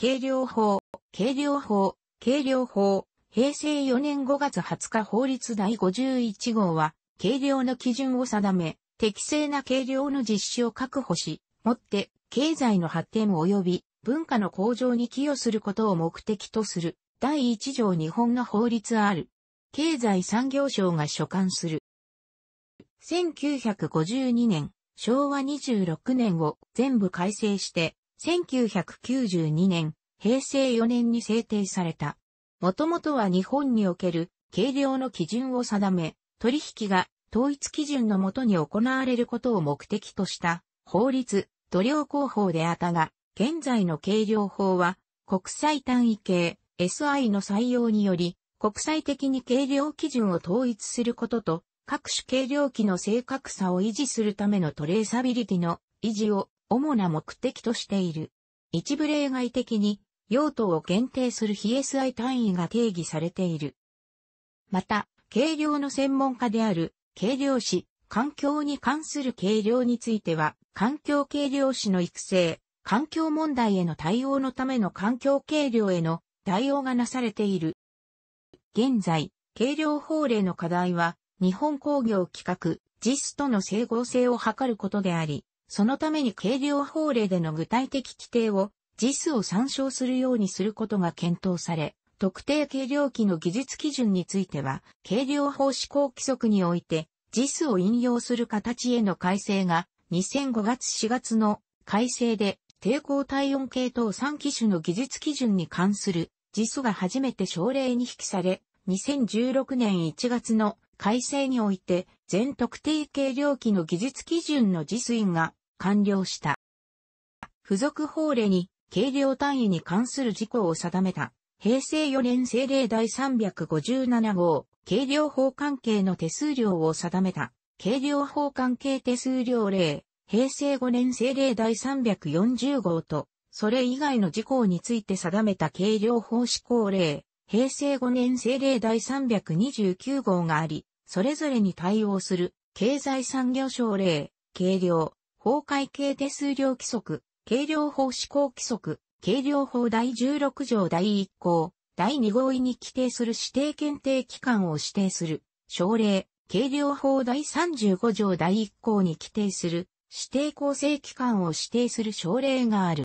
計量法、計量法、計量法、平成4年5月20日法律第51号は、計量の基準を定め、適正な計量の実施を確保し、もって、経済の発展及び文化の向上に寄与することを目的とする、第一条日本の法律ある。経済産業省が所管する。1952年、昭和26年を全部改正して、1992年、平成4年に制定された。もともとは日本における計量の基準を定め、取引が統一基準のもとに行われることを目的とした法律、度量工法であったが、現在の計量法は国際単位計 SI の採用により国際的に計量基準を統一することと各種計量器の正確さを維持するためのトレーサビリティの維持を主な目的としている。一部例外的に用途を限定する非 SI 単位が定義されている。また、計量の専門家である計量士、環境に関する計量については、環境計量士の育成、環境問題への対応のための環境計量への対応がなされている。現在、計量法令の課題は、日本工業規格、JIS との整合性を図ることであり、そのために計量法令での具体的規定を JIS を参照するようにすることが検討され、特定計量器の技術基準については、計量法施行規則において、JIS を引用する形への改正が、2005月4月の改正で、抵抗体温計等3機種の技術基準に関する JIS が初めて省令に引きされ、2016年1月の改正において全特定計量器の技術基準の実印が完了した。付属法令に計量単位に関する事項を定めた。平成4年政令第357号計量法関係の手数料を定めた。計量法関係手数料令。平成5年政令第340号とそれ以外の事項について定めた。計量法施行令。平成5年政令第329号があり、それぞれに対応する。経済産業省令、計量、法会計手数料規則、計量法施行規則、計量法第16条第1項、第2号位に規定する指定検定機関を指定する、省令、計量法第35条第1項に規定する、指定構成機関を指定する。省令がある。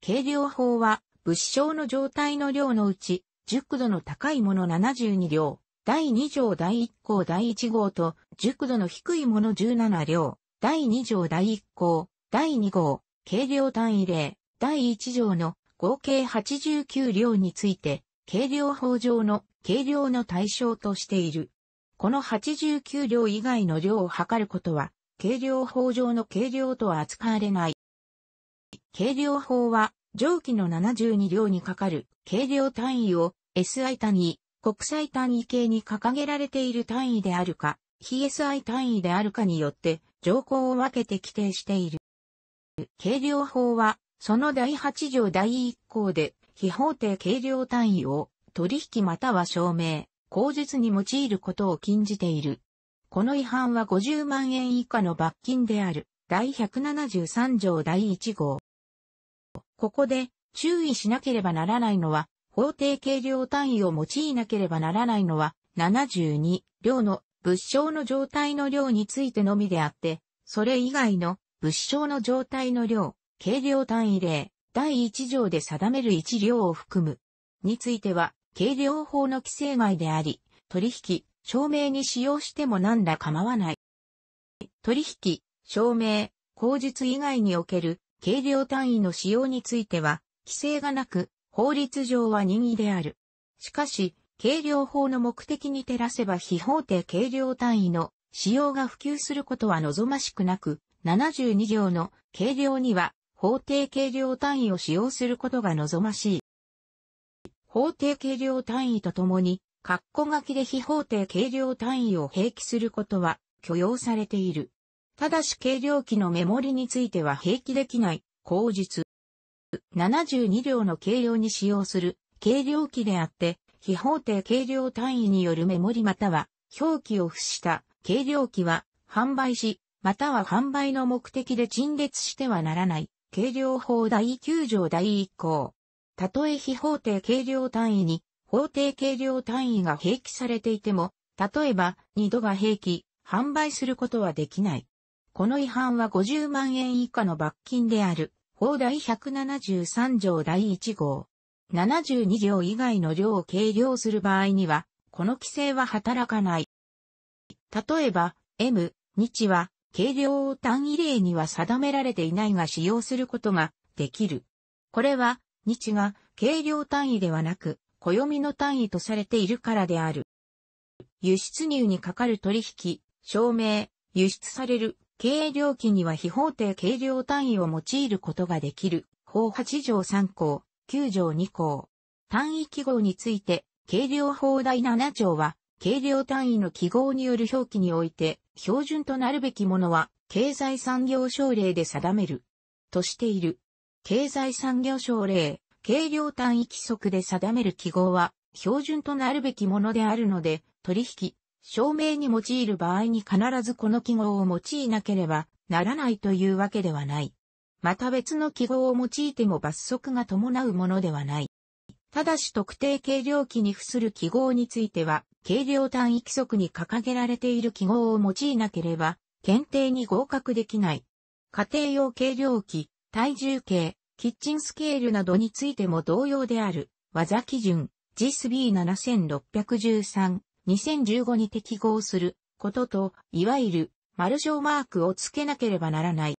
計量法は、物証の状態の量のうち、熟度の高いもの72両、第2条第1項第1号と、熟度の低いもの17両、第2条第1項、第2号、計量単位例、第1条の合計89両について、計量法上の計量の対象としている。この89両以外の量を測ることは、計量法上の計量とは扱われない。計量法は、上記の72両にかかる計量単位を SI 単位、国際単位系に掲げられている単位であるか、非 SI 単位であるかによって条項を分けて規定している。計量法は、その第8条第1項で、非法定計量単位を取引または証明、口述に用いることを禁じている。この違反は50万円以下の罰金である。第173条第1号。ここで注意しなければならないのは、法定計量単位を用いなければならないのは、72量の物証の状態の量についてのみであって、それ以外の物証の状態の量、計量単位例、第1条で定める1量を含む、については、計量法の規制外であり、取引、証明に使用しても何ら構わない。取引、証明、口述以外における計量単位の使用については、規制がなく、法律上は任意である。しかし、計量法の目的に照らせば非法定計量単位の使用が普及することは望ましくなく、72行の計量には法定計量単位を使用することが望ましい。法定計量単位とともに、括弧書きで非法定計量単位を併記することは許容されている。ただし計量器のメモリについては併記できない、口述。72両の計量に使用する計量器であって、非法定計量単位によるメモリまたは表記を付した計量器は販売し、または販売の目的で陳列してはならない。計量法第9条第1項。たとえ非法定計量単位に法定計量単位が併記されていても、例えば2度が併記、販売することはできない。この違反は50万円以下の罰金である。法第173条第1号。72条以外の量を計量する場合には、この規制は働かない。例えば、M、日は、計量単位例には定められていないが使用することができる。これは、日が計量単位ではなく、暦の単位とされているからである。輸出入にかかる取引、証明、輸出される経営料金には非法定計量単位を用いることができる。法8条3項、9条2項。単位記号について、計量法第7条は、計量単位の記号による表記において、標準となるべきものは、経済産業省令で定める。としている。経済産業省令、計量単位規則で定める記号は、標準となるべきものであるので、取引、証明に用いる場合に必ずこの記号を用いなければならないというわけではない。また別の記号を用いても罰則が伴うものではない。ただし特定計量器に付する記号については、計量単位規則に掲げられている記号を用いなければ、検定に合格できない。家庭用計量器、体重計、キッチンスケールなどについても同様である、技基準、JIS-B7613、2015に適合することと、いわゆる丸状マークを付けなければならない。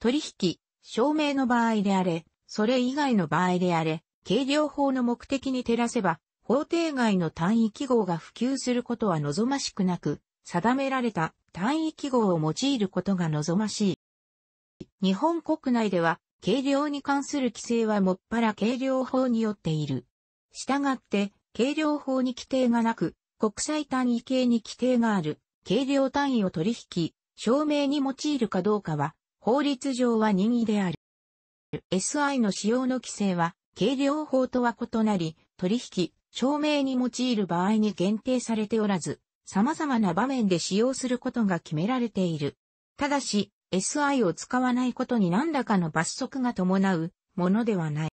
取引、証明の場合であれ、それ以外の場合であれ、計量法の目的に照らせば、法定外の単位記号が普及することは望ましくなく、定められた単位記号を用いることが望ましい。日本国内では、計量に関する規制はもっぱら計量法によっている。したがって、計量法に規定がなく、国際単位系に規定がある、計量単位を取引、証明に用いるかどうかは、法律上は任意である。SI の使用の規制は、計量法とは異なり、取引、証明に用いる場合に限定されておらず、様々な場面で使用することが決められている。ただし、SI を使わないことに何らかの罰則が伴うものではない。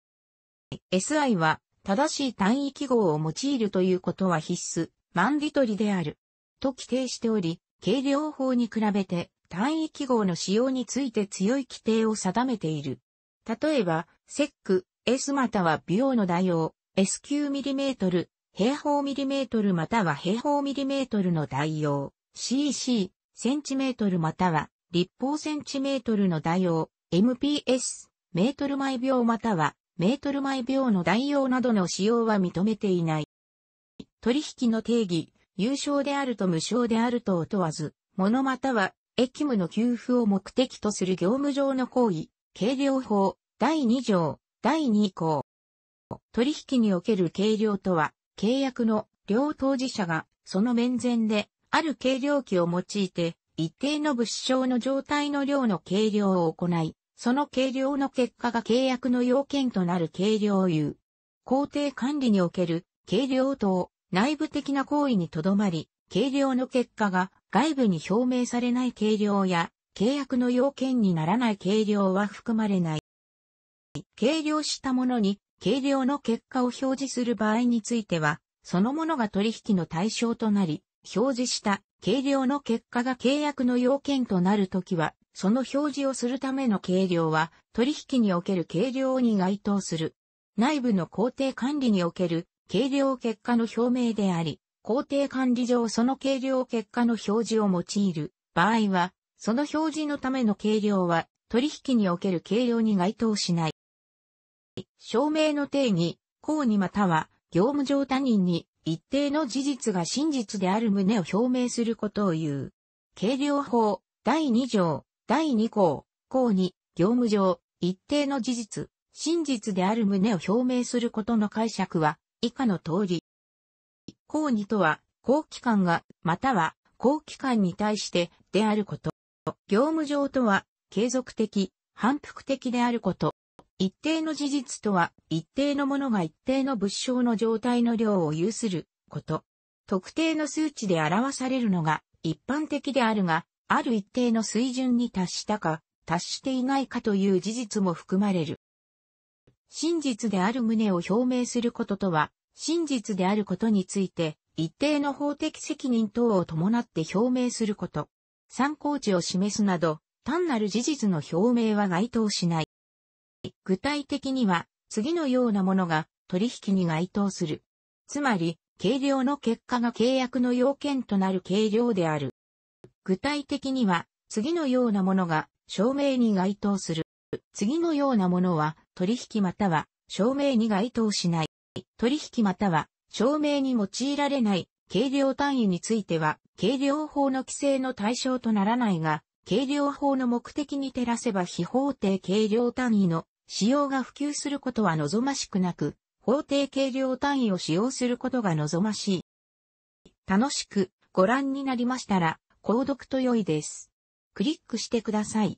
SI は正しい単位記号を用いるということは必須、マンディトリである。と規定しており、計量法に比べて単位記号の使用について強い規定を定めている。例えば、セック、S または秒の代用、SQ トル、平方ミリメートルまたは平方ミリメートルの代用、CC、センチメートルまたは立方センチメートルの代用、MPS、メートル毎秒またはメートル毎秒の代用などの使用は認めていない。取引の定義、有償であると無償であるとを問わず、物または、駅務の給付を目的とする業務上の行為、計量法、第2条、第2項。取引における計量とは、契約の両当事者が、その面前で、ある計量器を用いて、一定の物証の状態の量の計量を行い、その計量の結果が契約の要件となる計量を言う。工程管理における計量等、内部的な行為にとどまり、計量の結果が外部に表明されない計量や、契約の要件にならない計量は含まれない。計量したものに、計量の結果を表示する場合については、そのものが取引の対象となり、表示した計量の結果が契約の要件となるときは、その表示をするための計量は取引における計量に該当する。内部の工程管理における計量結果の表明であり、工程管理上その計量結果の表示を用いる場合は、その表示のための計量は取引における計量に該当しない。証明の定義、公にまたは業務上他人に一定の事実が真実である旨を表明することを言う。計量法第2条第2項、項に、業務上、一定の事実、真実である旨を表明することの解釈は、以下の通り。項2とは、公機関が、または、公機関に対してであること。業務上とは、継続的、反復的であること。一定の事実とは、一定のものが一定の物証の状態の量を有すること。特定の数値で表されるのが一般的であるが、ある一定の水準に達したか、達していないかという事実も含まれる。真実である旨を表明することとは、真実であることについて、一定の法的責任等を伴って表明すること。参考値を示すなど、単なる事実の表明は該当しない。具体的には、次のようなものが取引に該当する。つまり、計量の結果が契約の要件となる計量である。具体的には、次のようなものが証明に該当する。次のようなものは取引または証明に該当しない。取引または証明に用いられない計量単位については計量法の規制の対象とならないが、計量法の目的に照らせば非法定計量単位の使用が普及することは望ましくなく、法定計量単位を使用することが望ましい。楽しくご覧になりましたら、購読と良いです。クリックしてください。